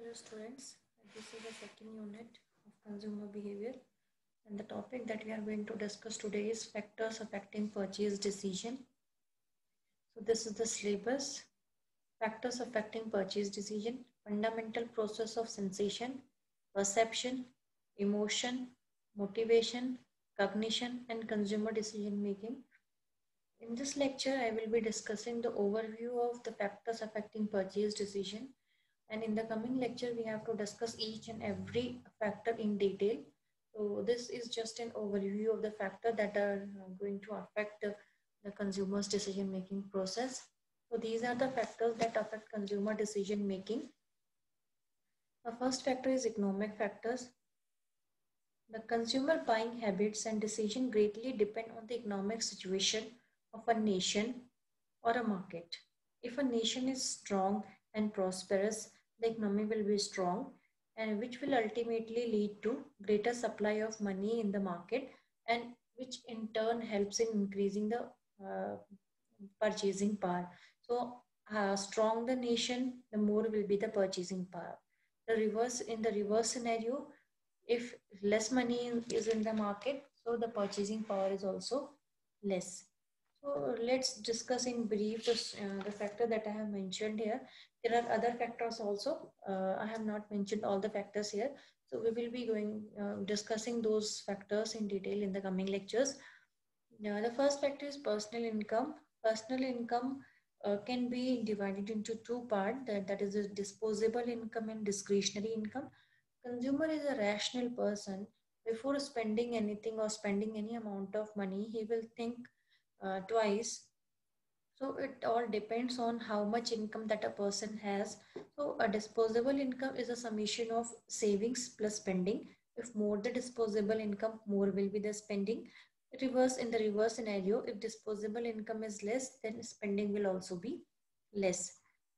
Hello students, this is the second unit of consumer behavior. And the topic that we are going to discuss today is factors affecting purchase decision. So this is the syllabus, factors affecting purchase decision, fundamental process of sensation, perception, emotion, motivation, cognition and consumer decision making. In this lecture, I will be discussing the overview of the factors affecting purchase decision and in the coming lecture, we have to discuss each and every factor in detail. So this is just an overview of the factor that are uh, going to affect the, the consumer's decision-making process. So these are the factors that affect consumer decision-making. The first factor is economic factors. The consumer buying habits and decision greatly depend on the economic situation of a nation or a market. If a nation is strong and prosperous, the economy will be strong and which will ultimately lead to greater supply of money in the market and which in turn helps in increasing the uh, purchasing power. So uh, strong the nation, the more will be the purchasing power. The reverse in the reverse scenario, if less money is in the market, so the purchasing power is also less. So let's discuss in brief uh, the factor that I have mentioned here. There are other factors also. Uh, I have not mentioned all the factors here. So we will be going uh, discussing those factors in detail in the coming lectures. Now, the first factor is personal income. Personal income uh, can be divided into two parts. That, that is disposable income and discretionary income. Consumer is a rational person. Before spending anything or spending any amount of money, he will think uh, twice. So it all depends on how much income that a person has. So a disposable income is a summation of savings plus spending. If more the disposable income more will be the spending. Reverse in the reverse scenario if disposable income is less then spending will also be less.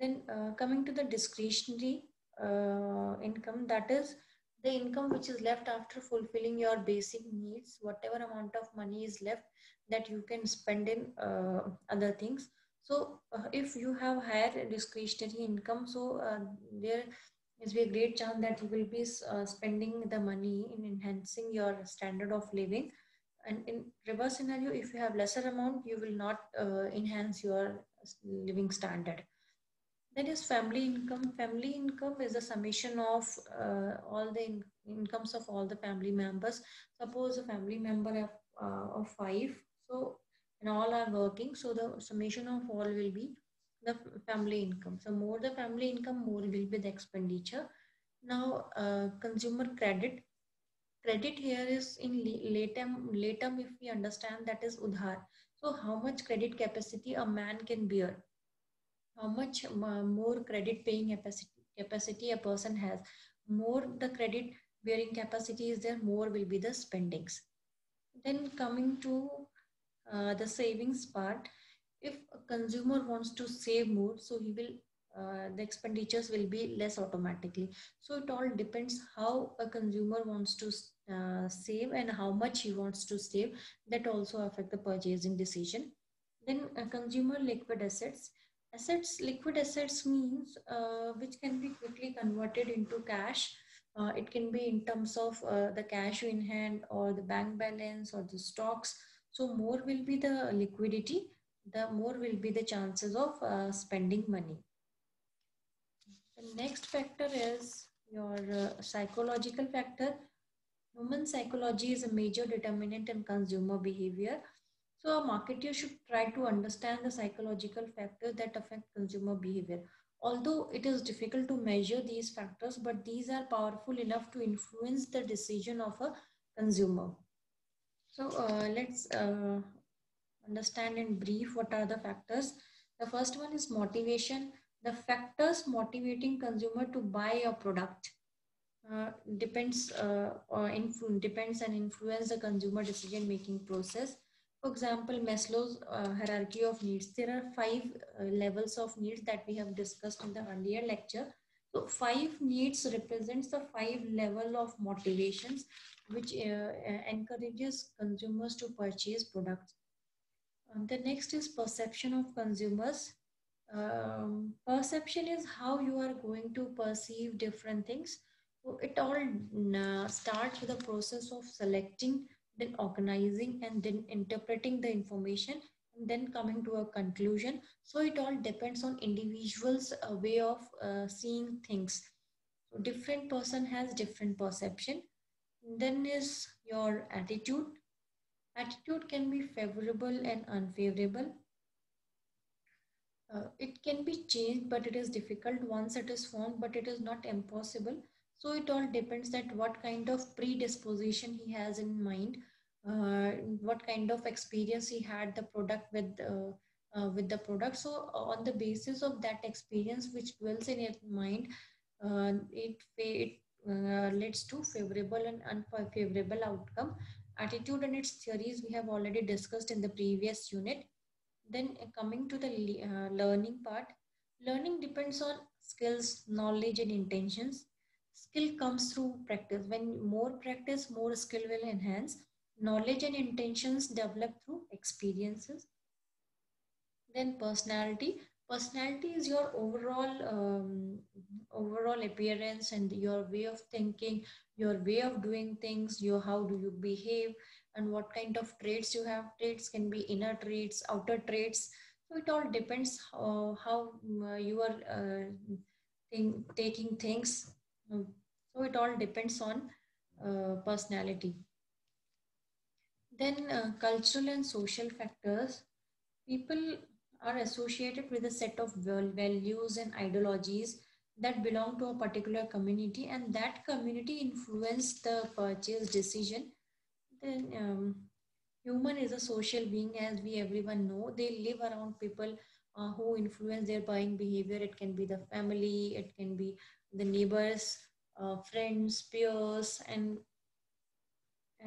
Then uh, coming to the discretionary uh, income that is the income which is left after fulfilling your basic needs whatever amount of money is left that you can spend in uh, other things. So uh, if you have higher discretionary income so uh, there is a great chance that you will be uh, spending the money in enhancing your standard of living. And in reverse scenario if you have lesser amount you will not uh, enhance your living standard that is family income family income is a summation of uh, all the in incomes of all the family members suppose a family member of, uh, of five so, and all are working. So the summation of all will be the family income. So more the family income, more will be the expenditure. Now, uh, consumer credit. Credit here is in late term, late term if we understand that is udhar. So how much credit capacity a man can bear? How much more credit paying capacity, a person has? More the credit bearing capacity is there, more will be the spendings. Then coming to uh, the savings part if a consumer wants to save more so he will uh, the expenditures will be less automatically so it all depends how a consumer wants to uh, save and how much he wants to save that also affect the purchasing decision then consumer liquid assets assets liquid assets means uh, which can be quickly converted into cash uh, it can be in terms of uh, the cash in hand or the bank balance or the stocks so more will be the liquidity, the more will be the chances of uh, spending money. The next factor is your uh, psychological factor. Human psychology is a major determinant in consumer behavior. So a marketer should try to understand the psychological factors that affect consumer behavior. Although it is difficult to measure these factors, but these are powerful enough to influence the decision of a consumer. So uh, let's uh, understand in brief what are the factors. The first one is motivation. The factors motivating consumer to buy a product uh, depends uh, or depends and influence the consumer decision making process. For example, Maslow's uh, hierarchy of needs. There are five uh, levels of needs that we have discussed in the earlier lecture. So five needs represents the five level of motivations which uh, uh, encourages consumers to purchase products. Um, the next is perception of consumers. um, perception is how you are going to perceive different things so it all uh, starts with the process of selecting then organizing and then interpreting the information and then coming to a conclusion. So it all depends on individuals uh, way of uh, seeing things. So different person has different perception. Then is your attitude. Attitude can be favorable and unfavorable. Uh, it can be changed but it is difficult. Once it is formed but it is not impossible so it all depends that what kind of predisposition he has in mind uh, what kind of experience he had the product with uh, uh, with the product. So on the basis of that experience which dwells in his mind uh, it, it uh, leads to favorable and unfavorable outcome. Attitude and its theories we have already discussed in the previous unit. Then coming to the uh, learning part. Learning depends on skills knowledge and intentions skill comes through practice. When more practice more skill will enhance. Knowledge and intentions develop through experiences. Then personality. Personality is your overall um, overall appearance and your way of thinking your way of doing things your how do you behave and what kind of traits you have. Traits can be inner traits outer traits. So it all depends uh, how uh, you are uh, think, taking things so it all depends on uh, personality. Then uh, cultural and social factors. People are associated with a set of values and ideologies that belong to a particular community and that community influence the purchase decision. Then um, human is a social being as we everyone know. They live around people uh, who influence their buying behavior. It can be the family it can be the neighbors uh, friends peers and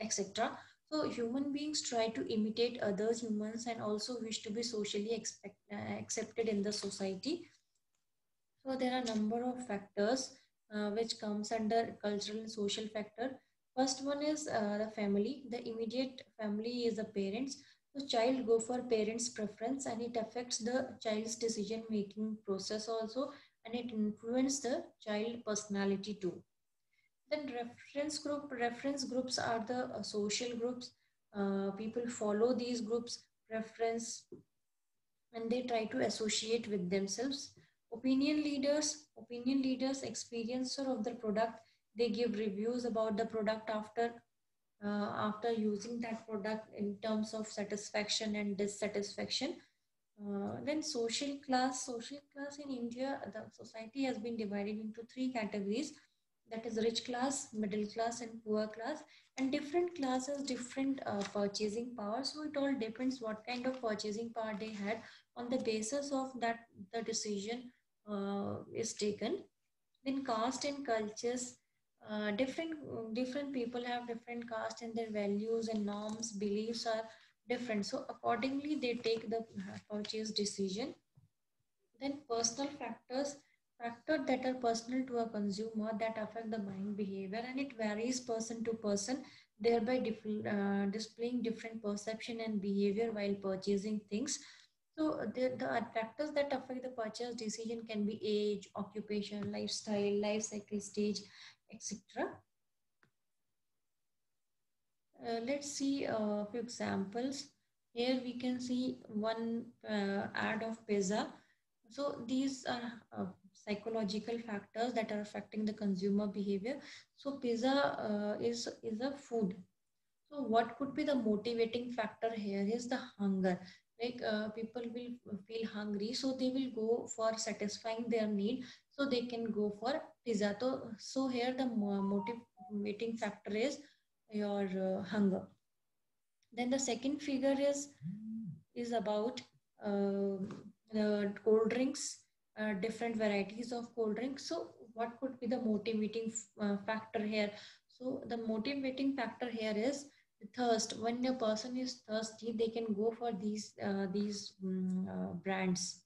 etc so human beings try to imitate other humans and also wish to be socially expect, uh, accepted in the society. So there are a number of factors uh, which comes under cultural and social factor. First one is uh, the family. The immediate family is the parents. So child go for parents preference and it affects the child's decision making process also and it influences the child personality too. Then reference group, reference groups are the uh, social groups. Uh, people follow these groups reference and they try to associate with themselves. Opinion leaders, opinion leaders, experiencer of the product, they give reviews about the product after uh, after using that product in terms of satisfaction and dissatisfaction. Uh, then social class, social class in India, the society has been divided into three categories that is rich class, middle class and poor class and different classes, different uh, purchasing power. So it all depends what kind of purchasing power they had on the basis of that the decision uh, is taken. Then caste and cultures, uh, different different people have different caste and their values and norms, beliefs are different. So accordingly, they take the uh, purchase decision. Then personal factors, factors that are personal to a consumer that affect the buying behavior and it varies person to person thereby uh, displaying different perception and behavior while purchasing things so the, the factors that affect the purchase decision can be age occupation lifestyle life cycle stage etc uh, let's see a few examples here we can see one uh, ad of pizza so these are uh, psychological factors that are affecting the consumer behavior. So pizza is, is a food. So what could be the motivating factor here is the hunger. Like uh, people will feel hungry, so they will go for satisfying their need. So they can go for pizza. So, so here the motivating factor is your uh, hunger. Then the second figure is is about uh, the cold drinks uh, different varieties of cold drinks. So what could be the motivating uh, factor here? So the motivating factor here is thirst. When a person is thirsty, they can go for these uh, these um, brands.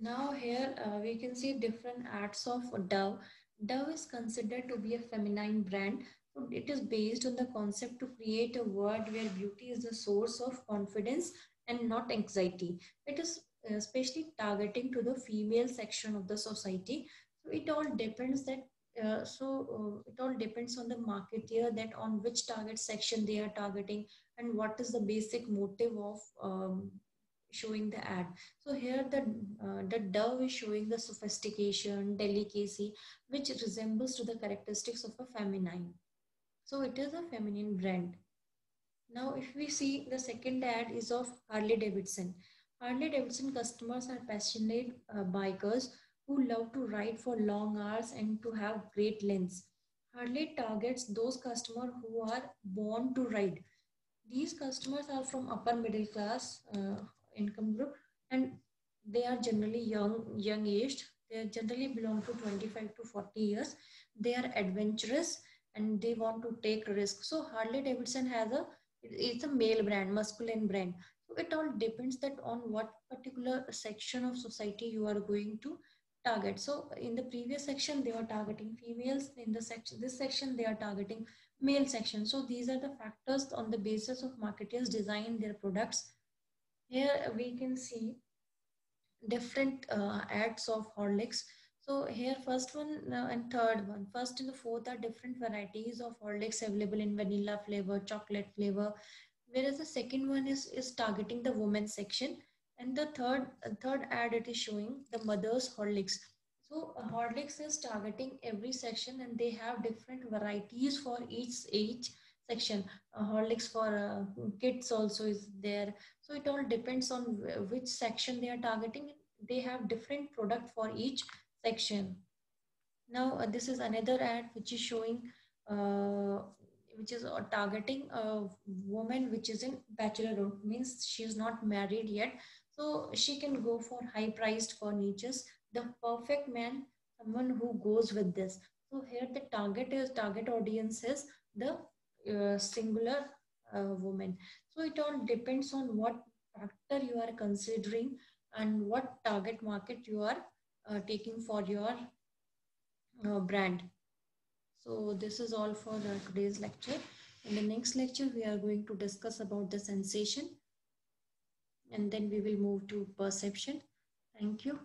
Now here uh, we can see different ads of Dove. Dove is considered to be a feminine brand. It is based on the concept to create a world where beauty is the source of confidence and not anxiety. It is uh, especially targeting to the female section of the society. So it all depends that uh, so uh, it all depends on the marketeer that on which target section they are targeting and what is the basic motive of um, showing the ad. So here the, uh, the dove is showing the sophistication, delicacy, which resembles to the characteristics of a feminine. So it is a feminine brand. Now, if we see the second ad is of Harley Davidson. Harley Davidson customers are passionate uh, bikers who love to ride for long hours and to have great lengths. Harley targets those customers who are born to ride. These customers are from upper middle class uh, income group and they are generally young, young aged. They generally belong to 25 to 40 years. They are adventurous and they want to take risk. So Harley Davidson has a it's a male brand, masculine brand. So it all depends that on what particular section of society you are going to target. So in the previous section, they were targeting females. In the section, this section, they are targeting male section. So these are the factors on the basis of marketers design their products. Here we can see different uh, ads of Horlicks. So here first one uh, and third one. First and the fourth are different varieties of Horlicks available in vanilla flavor, chocolate flavor. Whereas the second one is, is targeting the women section. And the third, uh, third ad it is showing the mother's Horlicks. So uh, Horlicks is targeting every section and they have different varieties for each age section. Uh, Horlicks for uh, kids also is there. So it all depends on which section they are targeting. They have different product for each section. Now uh, this is another ad which is showing, uh, which is uh, targeting a woman which is in bachelor means she is not married yet. So she can go for high priced furnitures. The perfect man, someone who goes with this. So here the target is target audience is the uh, singular uh, woman. So it all depends on what factor you are considering and what target market you are uh, taking for your uh, brand. So this is all for today's lecture. In the next lecture, we are going to discuss about the sensation and then we will move to perception. Thank you.